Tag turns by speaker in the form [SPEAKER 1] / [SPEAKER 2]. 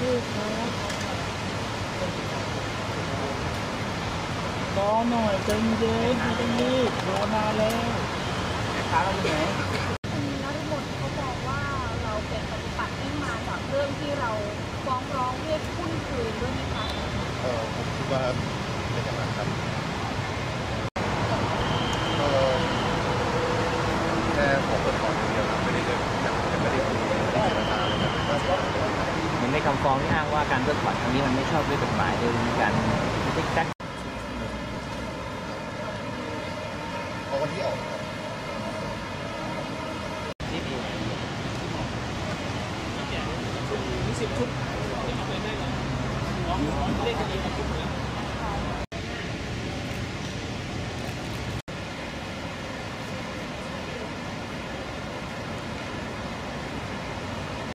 [SPEAKER 1] กครับรอหน่อยใจเย็นไม่ต้องรีบรอนานแล้ว
[SPEAKER 2] ขาเราอยู่ไหน
[SPEAKER 3] แล้วทั้งหมดเขาบอกว่าเราเป็นปฏิปัติที่มาจากเรื่องที่เราฟ้องร้องเรียกคุ้นคืนด้วยไหมคะ
[SPEAKER 4] เออผมคิดว่าเป็นอย่างนั้นครับก็แค่ขอเปิดก่อนอย่างเดียวครับไม่ได้เลยยังยังไม่ได้คุยไม่ได้เจรจาเลยครับว่าจะเป็นยังไง
[SPEAKER 2] เห็นใน คำฟ้องที่อ้างว่าการเพิกถอนครั้งนี้มันไม่ชอบด้วยกฎหมายโดยมีการติ๊กตัก
[SPEAKER 4] เพราะวันที่ออกครับ
[SPEAKER 2] ที่ดี
[SPEAKER 1] มีสิบชุดที่มาเป็นได้เลยร้องร้องเลขคดีมาชุดหนึ่ง